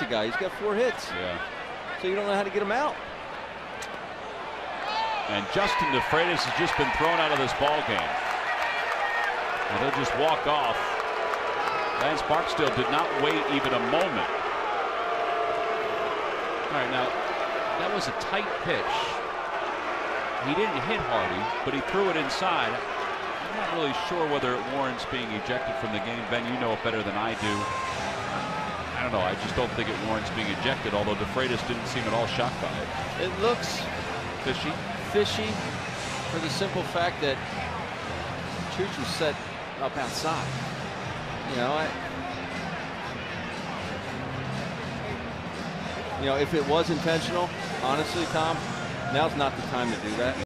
the guy. He's got four hits. Yeah. So you don't know how to get him out. And Justin De Fratus has just been thrown out of this ball game. And he'll just walk off. Lance Barksdale did not wait even a moment. All right, now that was a tight pitch. He didn't hit Hardy, but he threw it inside. I'm not really sure whether it warrants being ejected from the game. Ben, you know it better than I do. Know. I just don't think it warrants being ejected, although De Fratus didn't seem at all shocked by it. It looks Fishy. fishy for the simple fact that Chooch was set up outside. You know, I, you know, if it was intentional, honestly, Tom, now's not the time to do that.